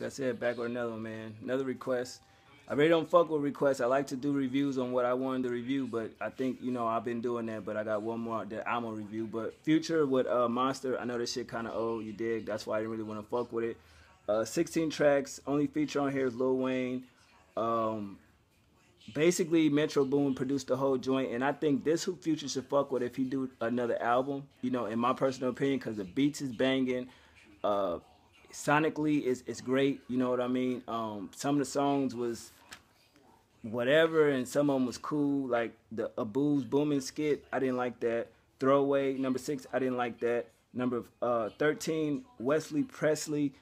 like I said, back with another one, man. Another request. I really don't fuck with requests. I like to do reviews on what I wanted to review, but I think you know I've been doing that. But I got one more that I'm gonna review. But Future with uh, Monster, I know this shit kind of old. You dig? That's why I didn't really want to fuck with it. Uh, 16 tracks. Only feature on here is Lil Wayne. Um, basically, Metro Boomin produced the whole joint, and I think this who Future should fuck with if he do another album. You know, in my personal opinion, because the beats is banging. Uh, sonically, it's it's great. You know what I mean? Um, some of the songs was whatever, and some of them was cool. Like the Abu's booming skit, I didn't like that. Throwaway number six, I didn't like that. Number uh, thirteen, Wesley Presley.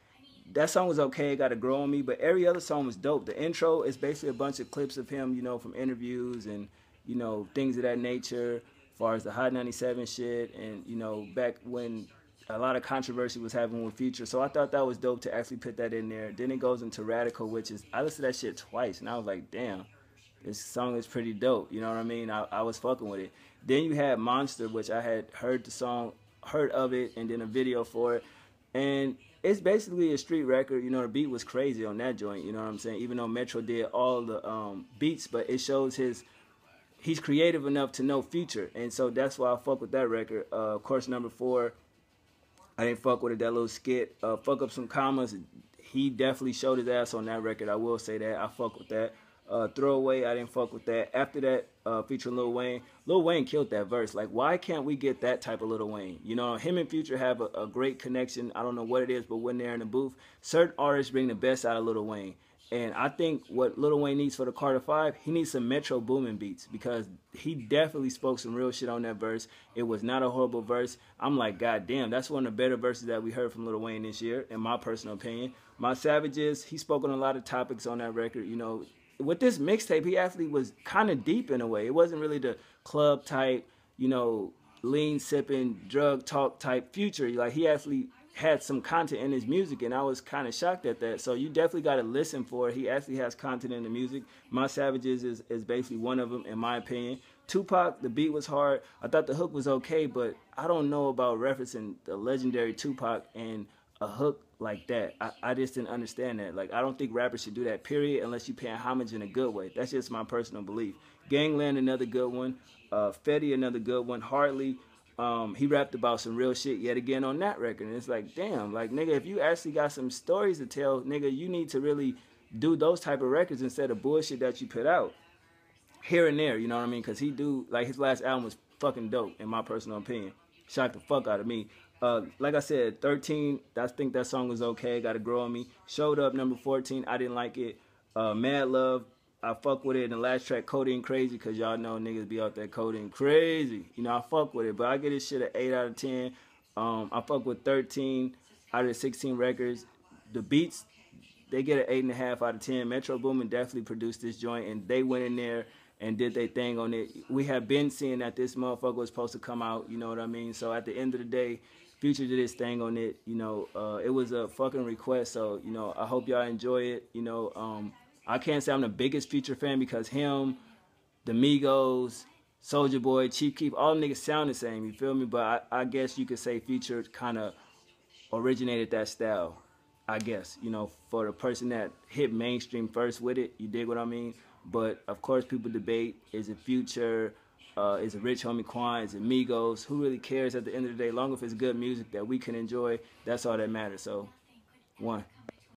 That song was okay. It got to grow on me, but every other song was dope. The intro is basically a bunch of clips of him, you know, from interviews and you know things of that nature. As far as the Hot 97 shit, and you know back when a lot of controversy was happening with Future. So I thought that was dope to actually put that in there. Then it goes into Radical, which is I listened to that shit twice, and I was like, damn, this song is pretty dope. You know what I mean? I, I was fucking with it. Then you had Monster, which I had heard the song, heard of it, and then a video for it, and it's basically a street record. You know, the beat was crazy on that joint. You know what I'm saying? Even though Metro did all the um, beats, but it shows his he's creative enough to know Future, and so that's why I fuck with that record. Uh, of course, number four I didn't fuck with it, that little skit. Uh, fuck up some commas. He definitely showed his ass on that record. I will say that. I fuck with that. Uh, throwaway, I didn't fuck with that. After that, uh, featuring Lil Wayne, Lil Wayne killed that verse. Like, why can't we get that type of Lil Wayne? You know, him and Future have a, a great connection. I don't know what it is, but when they're in the booth, certain artists bring the best out of Lil Wayne. And I think what Lil Wayne needs for the Carter Five, he needs some Metro Boomin beats because he definitely spoke some real shit on that verse. It was not a horrible verse. I'm like, God damn, that's one of the better verses that we heard from Lil Wayne this year, in my personal opinion. My Savages, he spoke on a lot of topics on that record. You know, with this mixtape, he actually was kind of deep in a way. It wasn't really the club type, you know, lean sipping, drug talk type future. Like he actually had some content in his music, and I was kind of shocked at that. So you definitely got to listen for it. He actually has content in the music. My Savages is, is basically one of them, in my opinion. Tupac, the beat was hard. I thought the hook was okay, but I don't know about referencing the legendary Tupac and a hook like that. I, I just didn't understand that. Like, I don't think rappers should do that, period, unless you're paying homage in a good way. That's just my personal belief. Gangland, another good one. Uh, Fetti, another good one. Hardly, um, he rapped about some real shit yet again on that record. And it's like, damn, like nigga, if you actually got some stories to tell, nigga, you need to really do those type of records instead of bullshit that you put out here and there. You know what I mean? Because he do like his last album was fucking dope in my personal opinion. Shocked the fuck out of me. Uh, like I said, 13. I think that song was okay. Got to grow on me. Showed up number 14. I didn't like it. Uh, Mad Love I fuck with it in the last track, Codeine Crazy, because y'all know niggas be out there codeine crazy. You know, I fuck with it, but I get this shit an 8 out of 10. Um, I fuck with 13 out of 16 records. The beats, they get an 8.5 out of 10. Metro Boomin definitely produced this joint, and they went in there and did their thing on it. We have been seeing that this motherfucker was supposed to come out, you know what I mean? So at the end of the day, Future did his thing on it. You know, uh, it was a fucking request, so, you know, I hope y'all enjoy it. You know, um, I can't say I'm the biggest Future fan because him, the Migos, Soulja Boy, Chief Keef, all niggas sound the same. You feel me? But I, I guess you could say Future kind of originated that style. I guess you know for the person that hit mainstream first with it. You dig what I mean? But of course, people debate: is it Future? Uh, is it Rich Homie Quan? Is it Migos? Who really cares at the end of the day? Long if it's good music that we can enjoy, that's all that matters. So, one.